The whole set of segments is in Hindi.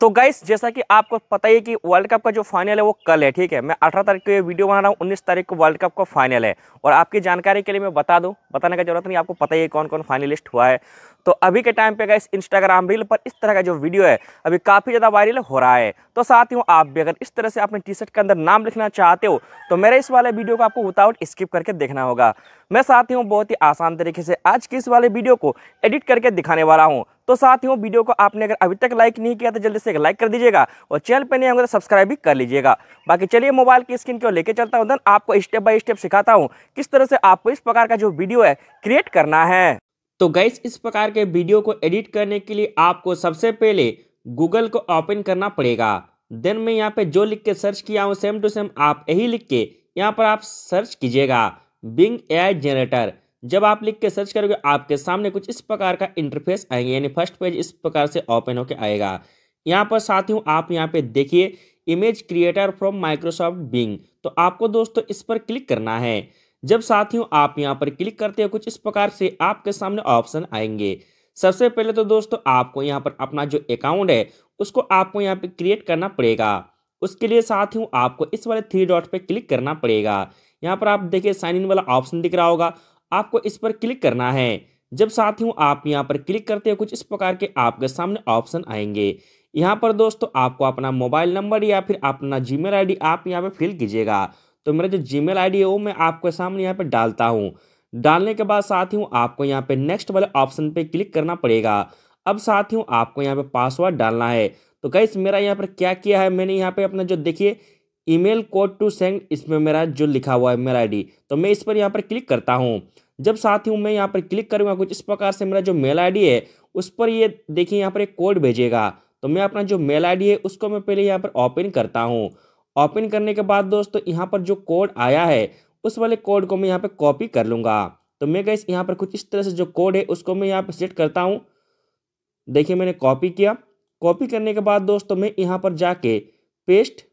तो गाइस जैसा कि आपको पता ही है कि वर्ल्ड कप का जो फाइनल है, वो कल है, ठीक है? मैं अठारह तारीख को ये वीडियो बना रहा हूँ, उन्नीस तारीख को वर्ल्ड कप का फाइनल है। और आपकी जानकारी के लिए मैं बता दूँ, बताने का ज़रूरत नहीं, आपको पता ही है कौन कौन फाइनलिस्ट हुआ है। तो अभी के टाइम पे गाइस इंस्टाग्राम रील पर इस तरह का जो वीडियो है, अभी काफ़ी ज़्यादा वायरल हो रहा है। तो साथ ही आप भी, अगर इस तरह से अपने टी शर्ट के अंदर नाम लिखना चाहते हो तो मेरे इस वाले वीडियो को आपको विदाउट स्किप करके देखना होगा। मैं साथ ही बहुत ही आसान तरीके से आज की इस वाले वीडियो को एडिट करके दिखाने वाला हूँ। तो साथ ही वीडियो को आपने अगर अभी तक लाइक नहीं किया तो जल्दी से एक लाइक कर दीजिएगा और चैनल पर नहीं होंगे तो सब्सक्राइब भी कर लीजिएगा। बाकी चलिए मोबाइल की स्क्रीन को लेकर चलता हूँ आपको स्टेप बाय स्टेप सिखाता हूँ किस तरह से आपको इस प्रकार का जो वीडियो है क्रिएट करना है। तो गैस इस प्रकार के वीडियो को एडिट करने के लिए आपको सबसे पहले गूगल को ओपन करना पड़ेगा। देन मैं यहाँ पे जो लिख के सर्च किया हूँ सेम टू सेम आप यही लिख के यहाँ पर आप सर्च कीजिएगा। बिंग ए जनरेटर जब आप लिख के सर्च करोगे, आपके सामने कुछ इस प्रकार का इंटरफेस आएँगे, यानी फ़र्स्ट पेज इस प्रकार से ओपन होकर आएगा। यहाँ पर साथ ही आप यहाँ पे देखिए image creator from Microsoft Bing तो आपको दोस्तों, इस पर क्लिक करना है। जब साथियों, आप यहाँ पर क्लिक करते हो, कुछ इस प्रकार से आपके सामने ऑप्शन आएँगे। सबसे पहले तो दोस्तों, आपको यहाँ पर अपना जो अकाउंट है, उसको आपको यहाँ पे क्रिएट करना पड़ेगा। उसके लिए साथ ही आपको इस वाले थ्री डॉट पे क्लिक करना पड़ेगा। यहाँ पर आप देखिए साइन इन वाला ऑप्शन दिख रहा होगा। आपको इस पर क्लिक करना है। जब साथियों आप यहाँ पर क्लिक करते हो, कुछ इस प्रकार के आपके सामने ऑप्शन आएँगे। यहाँ पर दोस्तों, आपको अपना मोबाइल नंबर या फिर अपना जीमेल आईडी आप यहाँ पर फिल कीजिएगा। तो मेरा जो जीमेल आईडी है, वो मैं आपके सामने यहाँ पर डालता हूँ। डालने के बाद साथ ही आपको यहाँ पे नेक्स्ट वाले ऑप्शन पे क्लिक करना पड़ेगा। अब साथ ही आपको यहाँ पे पासवर्ड डालना है। तो कैस मेरा यहाँ पर क्या किया है? मैंने यहाँ पे अपना जो देखिए ईमेल कोड टू सेंड, इसमें मेरा जो लिखा हुआ है, मेरा आईडी तो मैं इस पर यहाँ पर क्लिक करता हूँ। जब साथ ही, मैं यहाँ पर क्लिक करूँगा, कुछ इस प्रकार से मेरा जो मेल आईडी है, उस पर ये देखिए यहाँ पर एक कोड भेजेगा। तो मैं अपना जो मेल आईडी है, उसको मैं पहले यहाँ पर ओपन करता हूँ। ओपन करने के बाद दोस्तों, यहाँ पर जो कोड आया है, उस वाले कोड को मैं यहाँ पर कॉपी कर लूँगा। तो मैं गैस यहाँ पर कुछ इस तरह से जो कोड है, उसको मैं यहाँ पर सेट करता हूँ। देखिए मैंने कॉपी किया। कॉपी करने के बाद दोस्तों, मैं यहाँ पर जाके पेस्ट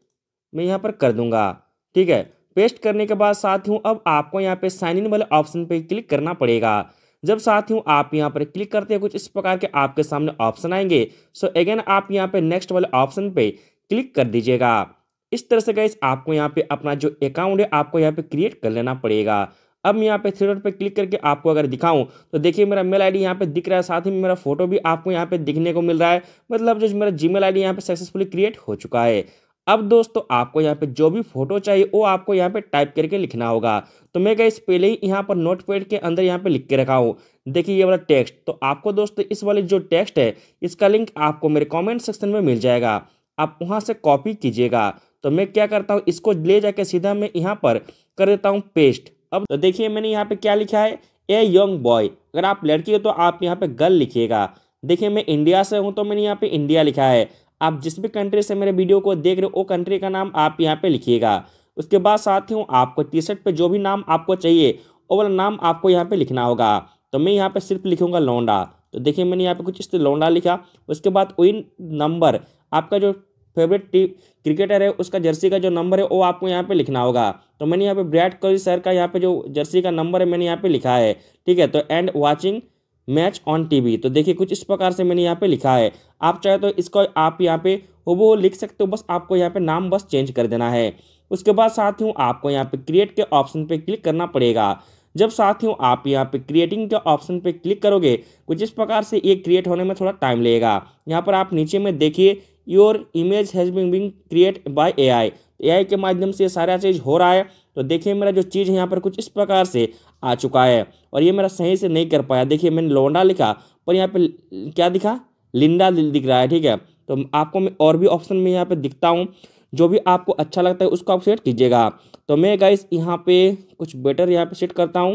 मैं यहाँ पर कर दूँगा। ठीक है? पेस्ट करने के बाद साथ हूँ अब आपको यहाँ पे साइन इन वाले ऑप्शन पे क्लिक करना पड़ेगा। जब साथियों आप यहाँ पर क्लिक करते हैं, कुछ इस प्रकार के आपके सामने ऑप्शन आएँगे। सो अगेन आप यहाँ पे नेक्स्ट वाले ऑप्शन पे क्लिक कर दीजिएगा। इस तरह से गैस आपको यहाँ पे अपना जो अकाउंट है, आपको यहाँ पे क्रिएट कर लेना पड़ेगा। अब मैं यहाँ पे थ्री डॉट पे क्लिक करके आपको अगर दिखाऊँ तो देखिए मेरा मेल आईडी यहाँ पे दिख रहा है, साथ ही मेरा फ़ोटो भी आपको यहाँ पे दिखने को मिल रहा है। मतलब जो मेरा जी मेल आई यहाँ पे सक्सेसफुली क्रिएट हो चुका है। अब दोस्तों, आपको यहाँ पे जो भी फ़ोटो चाहिए, वो आपको यहाँ पे टाइप करके लिखना होगा। तो मैं गई पहले ही यहाँ पर नोट पैड के अंदर यहाँ पे लिख के रखा हूँ। देखिए, ये वाला टेक्स्ट तो आपको दोस्तों, इस वाले जो टेक्स्ट है, इसका लिंक आपको मेरे कमेंट सेक्शन में मिल जाएगा। आप वहाँ से कॉपी कीजिएगा। तो मैं क्या करता हूँ, इसको ले जाके सीधा मैं यहाँ पर कर देता हूँ पेस्ट अब तो देखिए, मैंने यहाँ पे क्या लिखा है? ए यंग बॉय अगर आप लड़की हो तो आप यहाँ पे गर्ल लिखिएगा। देखिए, मैं इंडिया से हूँ तो मैंने यहाँ पे इंडिया लिखा है। आप जिस भी कंट्री से मेरे वीडियो को देख रहे हो, वो कंट्री का नाम आप यहाँ पे लिखिएगा। उसके बाद साथ ही आपको टी शर्ट पर जो भी नाम आपको चाहिए, वो वाला नाम आपको यहाँ पे लिखना होगा। तो मैं यहाँ पे सिर्फ़ लिखूँगा लौंडा तो देखिए, मैंने यहाँ पे कुछ इस लौंडा लिखा। उसके बाद विन नंबर आपका जो फेवरेट टीम क्रिकेटर है, उसका जर्सी का जो नंबर है, वो आपको यहाँ पे लिखना होगा। तो मैंने यहाँ पे विराट कोहली सर का यहाँ पे जो जर्सी का नंबर है, मैंने यहाँ पे लिखा है। ठीक है तो and watching match on TV तो देखिए, कुछ इस प्रकार से मैंने यहाँ पे लिखा है। आप चाहे तो इसको, आप यहाँ पे वो लिख सकते हो, बस आपको यहाँ पे नाम बस चेंज कर देना है। उसके बाद साथ ही आपको यहाँ पे क्रिएट के ऑप्शन पे क्लिक करना पड़ेगा। जब साथ ही आप यहाँ पे क्रिएटिंग के ऑप्शन पे क्लिक करोगे, कुछ इस प्रकार से ये क्रिएट होने में थोड़ा टाइम लगेगा। यहाँ पर आप नीचे में देखिए your image has been being create by A I के माध्यम से सारा चीज़ हो रहा है। तो देखिए मेरा जो चीज़ है यहाँ पर कुछ इस प्रकार से आ चुका है और ये मेरा सही से नहीं कर पाया। देखिए मैंने लोंडा लिखा पर यहाँ पे क्या दिखा? लिंडा दिख रहा है ठीक है? तो आपको मैं और भी ऑप्शन में यहाँ पे दिखता हूँ। जो भी आपको अच्छा लगता है उसको आप सेट कीजिएगा। तो मैं गाइस यहाँ पे कुछ बेटर यहाँ पे सेट करता हूँ।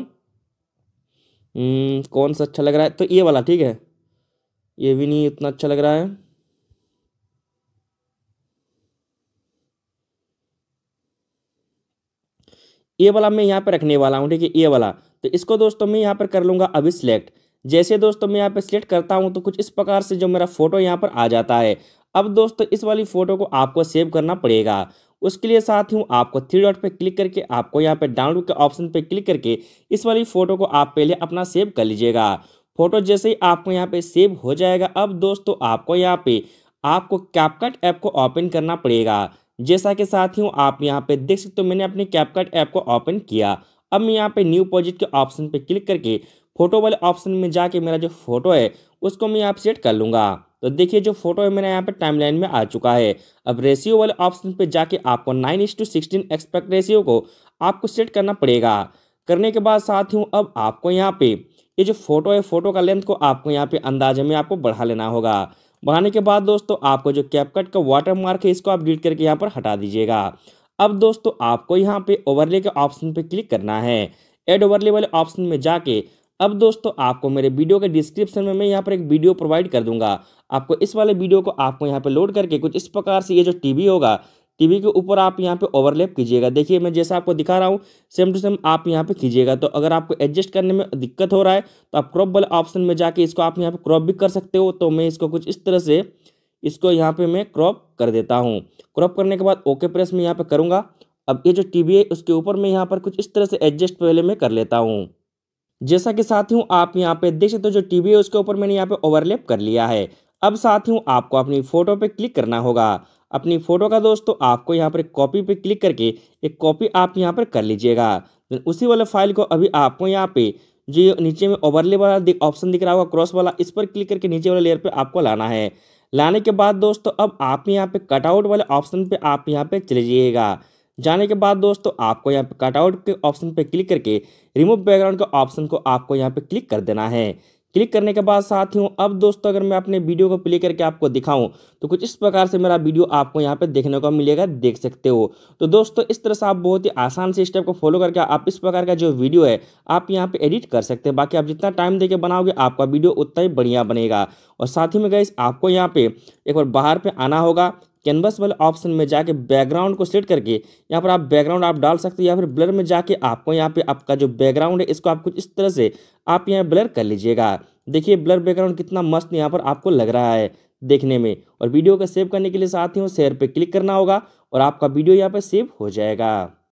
हम्म, कौन सा अच्छा लग रहा है? तो ये वाला ठीक है? ये भी नहीं उतना अच्छा लग रहा है। ये वाला मैं यहाँ पर रखने वाला हूँ, ठीक है? ए वाला। तो इसको दोस्तों मैं यहाँ पर कर लूँगा अभी सिलेक्ट जैसे दोस्तों मैं यहाँ पर सिलेक्ट करता हूँ तो कुछ इस प्रकार से जो मेरा फ़ोटो यहाँ पर आ जाता है। अब दोस्तों इस वाली फ़ोटो को आपको सेव करना पड़ेगा। उसके लिए साथ ही आपको थ्री डॉट पे क्लिक करके, आपको यहाँ पे डाउनलोड के ऑप्शन पे क्लिक करके इस वाली फ़ोटो को आप पहले अपना सेव कर लीजिएगा। फ़ोटो जैसे ही आपको यहाँ पे सेव हो जाएगा, अब दोस्तों आपको यहाँ पे आपको कैपकट ऐप को ओपन करना पड़ेगा। जैसा कि साथियों आप यहाँ पे देख सकते हो, मैंने अपने कैपकट ऐप को ओपन किया। अब मैं यहाँ पे न्यू प्रोजेक्ट के ऑप्शन पे क्लिक करके फ़ोटो वाले ऑप्शन में जाके मेरा जो फ़ोटो है, उसको मैं यहाँ पे सेट कर लूँगा। तो देखिए, जो फ़ोटो है, मेरा यहाँ पे टाइमलाइन में आ चुका है। अब रेशियो वाले ऑप्शन पे जाके आपको नाइन इंस टू सिक्सटीन एक्सपेक्ट रेशियो को आपको सेट करना पड़ेगा। करने के बाद साथियों अब आपको यहाँ पे ये जो फ़ोटो है फ़ोटो का लेंथ को आपको यहाँ पे अंदाजे में आपको बढ़ा लेना होगा। बढ़ाने के बाद दोस्तों, आपको जो कैपकट का वाटर मार्क है, इसको आप डिलीट करके यहाँ पर हटा दीजिएगा। अब दोस्तों, आपको यहाँ पे ओवरले के ऑप्शन पे क्लिक करना है। एड ओवरले वाले ऑप्शन में जाके, अब दोस्तों, आपको मेरे वीडियो के डिस्क्रिप्शन में मैं यहाँ पर एक वीडियो प्रोवाइड कर दूँगा। आपको इस वाले वीडियो को आपको यहाँ पर लोड करके कुछ इस प्रकार से ये जो टीवी होगा टीवी के ऊपर आप यहाँ पे ओवरलैप कीजिएगा। देखिए, मैं जैसा आपको दिखा रहा हूँ सेम टू सेम आप यहाँ पे कीजिएगा। तो अगर आपको एडजस्ट करने में दिक्कत हो रहा है तो आप क्रॉप वाले ऑप्शन में जाके इसको आप यहाँ पे क्रॉप भी कर सकते हो। तो मैं इसको कुछ इस तरह से इसको यहाँ पे मैं क्रॉप कर देता हूँ। क्रॉप करने के बाद ओके प्रेस में यहाँ पे करूँगा। अब ये जो टीवी है, उसके ऊपर मैं यहाँ पर कुछ इस तरह से एडजस्ट पहले मैं कर लेता हूँ। जैसा कि साथियों, आप यहाँ पे देख सकते हो, जो टीवी है, उसके ऊपर मैंने यहाँ पे ओवरलैप कर लिया है। अब साथियों, आपको अपनी फ़ोटो पे क्लिक करना होगा। अपनी फ़ोटो का दोस्तों आपको यहाँ पर कॉपी पे क्लिक करके एक कॉपी आप यहाँ पर कर लीजिएगा। उसी वाले फ़ाइल को अभी आपको यहाँ पे जो नीचे में ओवरले वाला ऑप्शन दिख रहा होगा क्रॉस वाला, इस पर क्लिक करके नीचे वाले लेयर पे आपको लाना है। लाने के बाद दोस्तों अब आप यहाँ पे कटआउट वाले ऑप्शन पे आप यहाँ पे चले जाइएगा। जाने के बाद दोस्तों आपको यहाँ पे कटआउट के ऑप्शन पे क्लिक करके रिमूव बैकग्राउंड के ऑप्शन को आपको यहाँ पे क्लिक कर देना है। क्लिक करने के बाद साथियों अब दोस्तों, अगर मैं अपने वीडियो को प्ले करके आपको दिखाऊँ तो कुछ इस प्रकार से मेरा वीडियो आपको यहाँ पे देखने को मिलेगा, देख सकते हो। तो दोस्तों, इस तरह से आप बहुत ही आसान से स्टेप को फॉलो करके आप इस प्रकार का जो वीडियो है, आप यहाँ पे एडिट कर सकते हैं। बाकी आप जितना टाइम देके बनाओगे, आपका वीडियो उतना ही बढ़िया बनेगा। और साथ ही में गई आपको यहाँ पे एक बार बाहर पे आना होगा। कैनवस वाले ऑप्शन में जाके बैकग्राउंड को सेट करके, यहाँ पर आप बैकग्राउंड आप डाल सकते हैं या फिर ब्लर में जाके आपको यहाँ पे आपका जो बैकग्राउंड है, इसको आप कुछ इस तरह से आप यहाँ ब्लर कर लीजिएगा। देखिए ब्लर बैकग्राउंड कितना मस्त यहाँ पर आपको लग रहा है देखने में। और वीडियो को सेव करने के लिए साथियों शेयर पर क्लिक करना होगा और आपका वीडियो यहाँ पर सेव हो जाएगा।